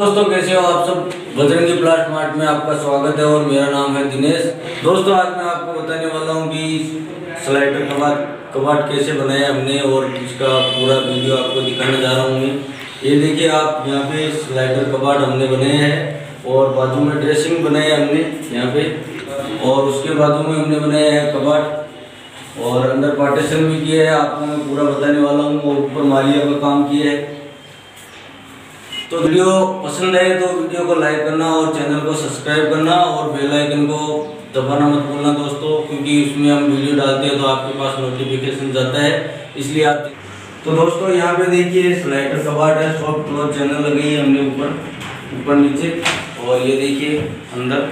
दोस्तों, कैसे हो आप सब? बजरंगी प्लास्ट मार्ट में आपका स्वागत है और मेरा नाम है दिनेश। दोस्तों, आज मैं आपको बताने वाला हूँ कि स्लाइडर कबाट कबाट कैसे बनाए हमने और इसका पूरा वीडियो आपको दिखाने जा रहा हूँ। ये देखिए, आप यहाँ पे स्लाइडर कबाट हमने बनाए हैं और बाजू में ड्रेसिंग बनाई हमने यहाँ पे। और उसके बाजू में हमने बनाया है कबाट और अंदर पार्टीशन भी किया है। आपको मैं पूरा बताने वाला हूँ और ऊपर मालिया का काम किया है। तो वीडियो पसंद आए तो वीडियो को लाइक करना और चैनल को सब्सक्राइब करना और बेल आइकन को दबाना मत भूलना दोस्तों, क्योंकि उसमें हम वीडियो डालते हैं तो आपके पास नोटिफिकेशन जाता है, इसलिए आप तो दोस्तों यहाँ पे देखिए स्लाइडर कबाट है सॉफ्ट क्लोथ चैनल लगी है हमने ऊपर ऊपर नीचे, और ये देखिए अंदर।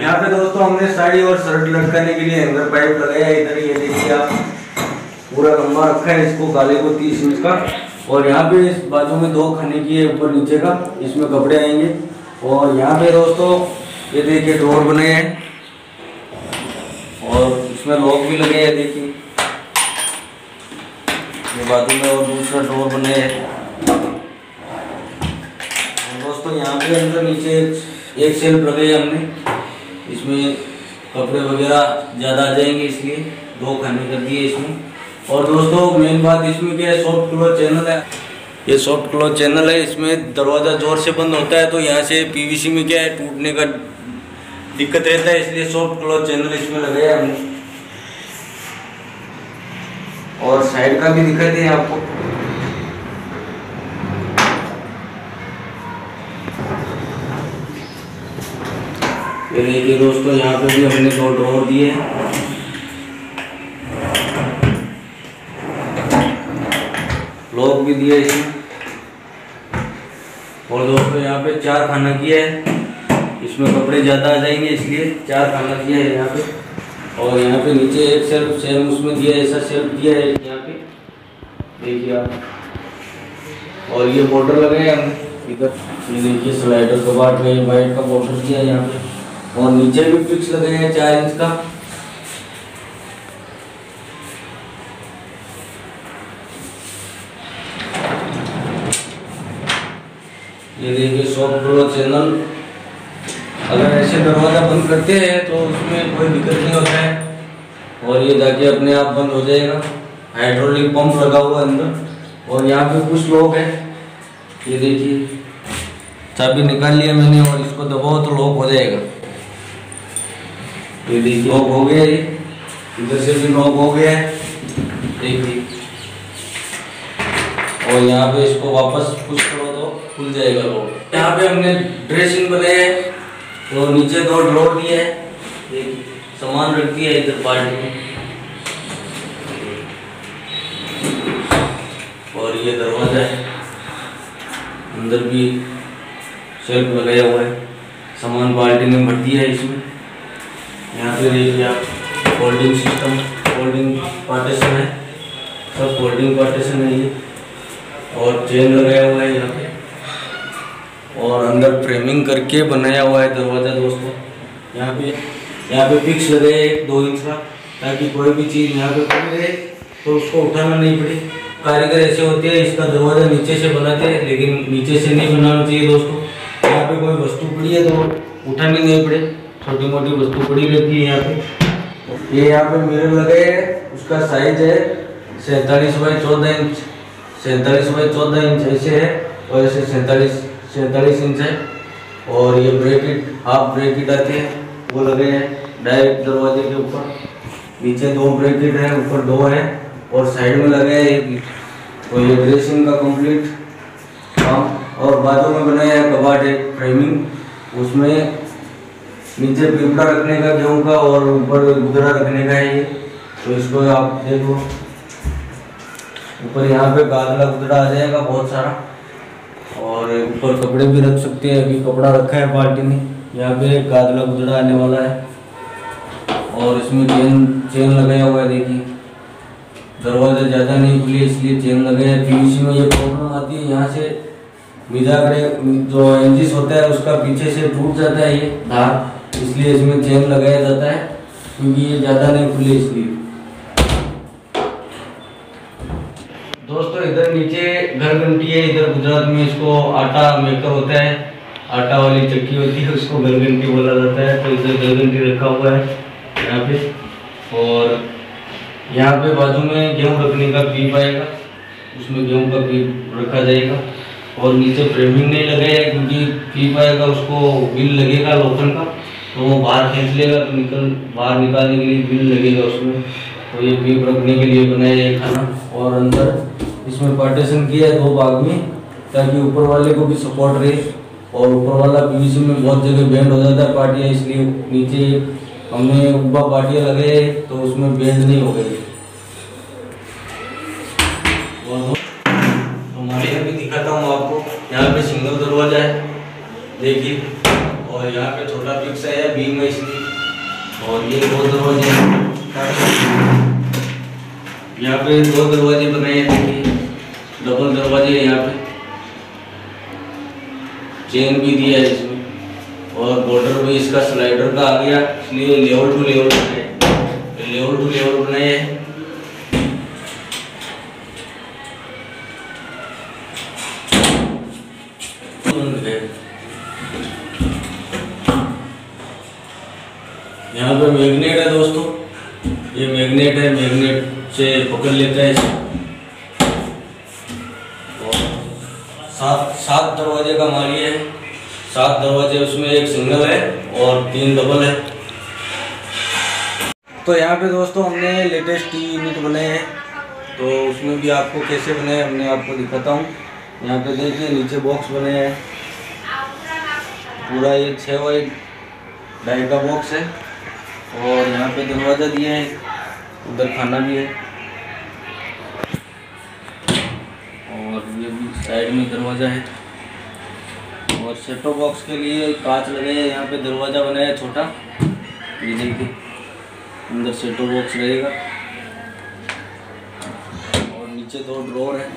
यहाँ पे दोस्तों हमने साड़ी और शर्ट लटकाने के लिए अंदर पाइप लगाया, इधर ये देखिए आप, पूरा लंबा रखा है, इसको काले को तीस इंच का और यहाँ पे इस बाजू में दो खाने की है, ऊपर नीचे का, इसमें कपड़े आएँगे। और यहाँ पे दोस्तों, ये देखिए डोर बने हैं। और इसमें लॉक भी लगे हैं, देखिए। ये बाजू में और दूसरा डोर बने हैं। दोस्तों, यहाँ पे अंदर नीचे एक सेल्फ लगे हैं हमने। इसमें कपड़े वगैरह ज़्यादा आ जाएँगे इसलिए। दो खाने कर दिए इसमें। और दोस्तों मेन बात इसमें क्या है सॉफ्ट क्लोथ चैनल है। ये सॉफ्ट क्लोथ चैनल है, इसमें दरवाज़ा ज़ोर से बंद होता है तो यहाँ से पीवीसी में क्या है, टूटने का दिक्कत रहता है, इसलिए सॉफ्ट क्लोथ चैनल इसमें लगाया हमने। और साइड का भी दिखाई दे आपको। ये देखिए दोस्तों, यहाँ पे भी हमने दो ड्रॉर दिए हैं। भी दिया इसमें। और दोस्तों, यहाँ पे चार खाना किया है। इसमें कपड़े ज़्यादा आ जाएँगे, इसलिए चार खाना किया है यहाँ पे। और यहाँ पे नीचे एक सेल्फ सेम उसमें दिया है, ऐसा सेल्फ दिया है यहाँ पे। देखिए आप। और ये बॉर्डर लगे हैं इधर, ये देखिए स्लाइडर कबाट में वाइट का बॉर्डर दिया है यहाँ पे। और नीचे भी फिक्स लगे हैं चार इंच का। ये देखिए सॉफ्ट क्लोथ चैनल अगर ऐसे दरवाज़ा बंद करते हैं तो उसमें कोई दिक्कत नहीं होता है। और ये जाके अपने आप बंद हो जाएगा। हाइड्रोलिक पंप लगा हुआ अंदर। और यहाँ पे कुछ लोग हैं। ये देखिए, चाबी निकाल लिया मैंने और इसको दबाओ तो लॉक हो जाएगा। ये देखिए लॉक हो गया ये। इधर से भी लॉक हो गया है। देखिए। और यहाँ पे इसको वापस पुश करो तो खुल जाएगा लोड यहाँ पे हमने ड्रेसिंग बनाए है तो नीचे दो ड्रॉर दिए हैं। सामान रख दिया इधर पार्टी में। और ये दरवाज़ा है। अंदर भी शेल्फ लगाया हुआ है। सामान बाल्टी में भर दिया है इसमें। यहाँ पे देखिए आप फोल्डिंग सिस्टम फोल्डिंग पार्टीशन है। सब फोल्डिंग पार्टीशन है ये। और चेन लगाया हुआ है यहाँ पे। और अंदर फ्रेमिंग करके बनाया हुआ है दरवाज़ा दोस्तों। यहाँ पे यहाँ पे फिक्स लगे एक दो इंच का ताकि कोई भी चीज़ यहाँ पे पड़ी रहे तो उसको उठाना नहीं पड़े। कारीगर ऐसे होते हैं, इसका दरवाज़ा नीचे से बनाते हैं, लेकिन नीचे से नहीं बनाना चाहिए दोस्तों। यहाँ पे कोई वस्तु पड़ी है तो उठानी नहीं पड़े। छोटी मोटी वस्तु पड़ी रहती है यहाँ पे। ये यहाँ पे मिरर लगे है, उसका साइज़ है सैंतालीस बाई चौदह इंच सैंतालीस बाई चौदह इंच ऐसे है, और ऐसे सैंतालीस सैंतालीस इंच है और ये ब्रेकिट हाफ़ ब्रेकिट आते हैं वो लगे हैं डायरेक्ट दरवाजे के ऊपर। नीचे दो ब्रेकिट है, ऊपर दो है और साइड में लगे हैं एक तो ये ड्रेसिंग का कंप्लीट काम। और बाजू में बनाया है कबाट एक फ्रेमिंग उसमें नीचे पिपड़ा रखने का गेहूँ का और ऊपर गुदरा रखने का है ये। तो इसको आप देखो। ऊपर यहाँ पे गादला गुदरा आ जाएगा बहुत सारा। और ऊपर कपड़े भी रख सकते हैं, अभी कपड़ा रखा है पार्टी में। यहाँ पे गादला गुजरा आने वाला है। और इसमें चेन चेन लगाया हुआ है, देखिए। दरवाज़ा ज़्यादा नहीं खुली, इसलिए चेन लगे हैं। पीवीसी में ये प्रॉब्लम आती है, यहाँ से मिजाकड़े जो एंजिस होता है, उसका पीछे से टूट जाता है ये धार। इसलिए इसमें चेन लगाया जाता है, क्योंकि ये ज़्यादा नहीं खुली इसलिए। छह घंटी है इधर गुजरात में इसको आटा मेकर होता है। आटा वाली चक्की होती है, उसको गल घंटी बोला जाता है तो इधर गल घंटी रखा हुआ है यहाँ पे। और यहाँ पे बाजू में गेहूँ रखने का पीप आएगा, उसमें गेहूँ का पीप रखा जाएगा। और नीचे फ्रेमिंग नहीं लगाया, क्योंकि पीप आएगा, उसको बिल लगेगा लोखंड का तो वो बाहर खींच लेगा तो निकल, बाहर निकालने के लिए बिल लगेगा उसमें। तो ये पीप रखने के लिए बनाया जाए खाना। और अंदर इसमें पार्टीशन किया है दो भाग में, ताकि ऊपर वाले को भी सपोर्ट रहे। और ऊपर वाला पीवीसी में बहुत जगह बेंड हो जाता है पार्टियाँ, इसलिए नीचे हमने ऊपर पार्टियाँ लगे तो उसमें बेंड नहीं हो गई। हमारे यहाँ भी दिखाता हूँ आपको, यहाँ पे सिंगल दरवाज़ा है, देखिए। और यहाँ पे छोटा पिक्स है बीम है इसकी। और ये दो दरवाजे यहाँ पे दो दरवाजे बनाए हैं देखिए। डबल दरवाजे हैं यहाँ पे। चेन भी दिया है इसमें। और बॉर्डर भी इसका स्लाइडर का आ गया। इसलिए लेवल टू लेवल बनाए लेवल टू लेवल बनाए हैं। यहाँ पे मैग्नेट है दोस्तों। ये मैग्नेट है मैग्नेट से पकड़ लेता है और सात सात दरवाजे का मारी है। सात दरवाजे उसमें एक सिंगल है और तीन डबल है। तो यहाँ पे दोस्तों हमने लेटेस्ट टी यूनिट बनाए हैं। तो उसमें भी आपको कैसे बनाए हमने आपको दिखाता हूँ। यहाँ पे देखिए, नीचे बॉक्स बने हैं। पूरा ये छः बाई ढाई का बॉक्स है। और यहाँ पे दरवाज़ा दिया है। उधर खाना भी है। और ये भी साइड में दरवाज़ा है। और सेटो बॉक्स के लिए कांच लगे हैं, यहाँ पे दरवाज़ा बनाया छोटा। ये देखिए, अंदर सेटो बॉक्स रहेगा। और नीचे दो ड्रॉर है।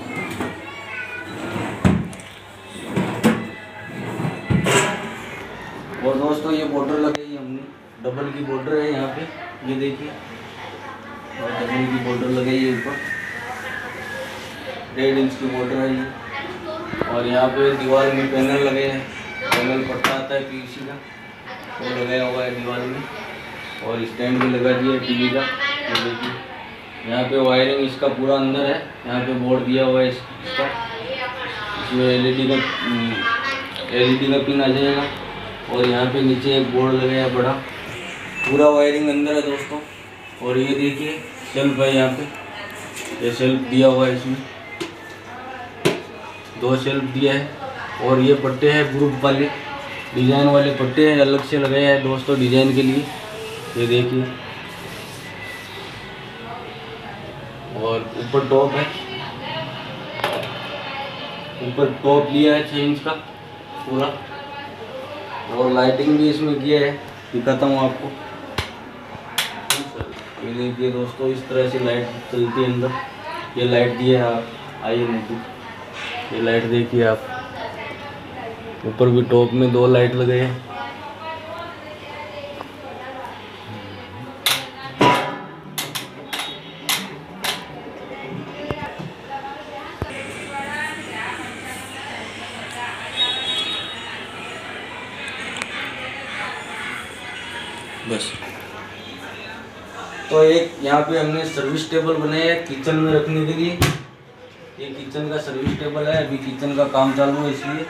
और दोस्तों, ये बॉर्डर लगाई हमने। डबल की बॉर्डर है यहाँ पे। ये देखिए। डबल की बॉर्डर लगाई है ऊपर। डेढ़ इंच की बॉर्डर है ये। और यहाँ पे दीवार में पैनल लगे हैं। पैनल पट्टा आता है पीवीसी का। वो लगाया हुआ है दीवार में। और स्टैंड भी लगा दिया टीवी का। ये देखिए। यहाँ पे वायरिंग इसका पूरा अंदर है। यहाँ पे बोर्ड दिया हुआ है इस- इसका। इसमें एलईडी का एलईडी का पिन आ जाएगा। और यहाँ पे नीचे एक बोर्ड लगाया बड़ा। पूरा वायरिंग अंदर है दोस्तों। और ये देखिए, शेल्फ है यहाँ पे। ये शेल्फ दिया हुआ है इसमें। दो शेल्फ दिया है। और ये पट्टे हैं ग्रुप वाले। डिज़ाइन वाले पट्टे हैं, अलग से लगाए हैं दोस्तों डिज़ाइन के लिए। ये देखिए। और ऊपर टॉप है। ऊपर टॉप लिया है छः इंच का, पूरा। और लाइटिंग भी इसमें किया है, दिखाता हूँ आपको। देखिए दोस्तों, इस तरह से लाइट चलती है अंदर। ये लाइट दी है आप, आइए नीचे। ये लाइट देखिए आप। ऊपर भी टॉप में दो लाइट लगे हैं। बस। तो एक यहाँ पे हमने सर्विस टेबल बनाया है किचन में रखने के लिए। ये किचन का सर्विस टेबल है, अभी किचन का काम चालू है इसलिए।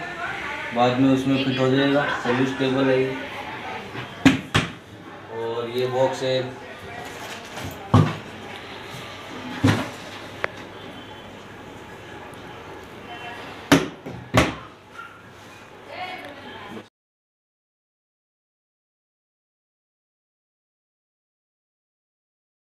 बाद में उसमें फिट हो जाएगा। सर्विस टेबल है ये। और ये बॉक्स है।